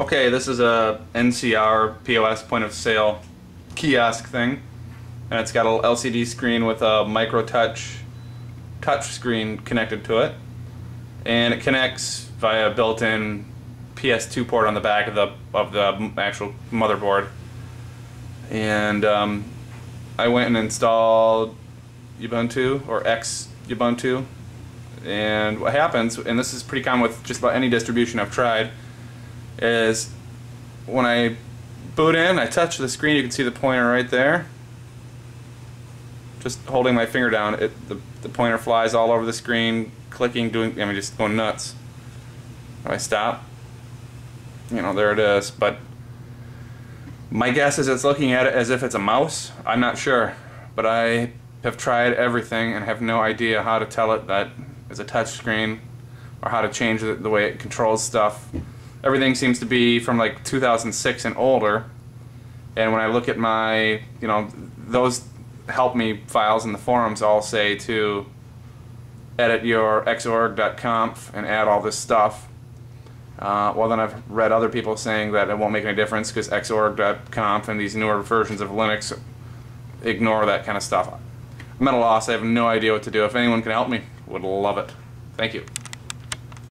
Okay, this is a NCR POS point of sale kiosk thing, and it's got a LCD screen with a Microtouch touch screen connected to it, and it connects via a built-in PS2 port on the back of the of the actual motherboard. And um, I went and installed Ubuntu or X Ubuntu, and what happens, and this is pretty common with just about any distribution I've tried is when I boot in, I touch the screen, you can see the pointer right there. Just holding my finger down, it the, the pointer flies all over the screen, clicking, doing, I mean, just going nuts. If I stop, you know, there it is. But my guess is it's looking at it as if it's a mouse. I'm not sure, but I have tried everything and have no idea how to tell it that it's a touch screen or how to change the, the way it controls stuff everything seems to be from like 2006 and older. And when I look at my, you know, those help me files in the forums all say to edit your xorg.conf and add all this stuff. Uh, well, then I've read other people saying that it won't make any difference because xorg.conf and these newer versions of Linux ignore that kind of stuff. I'm at a loss. I have no idea what to do. If anyone can help me, would love it. Thank you.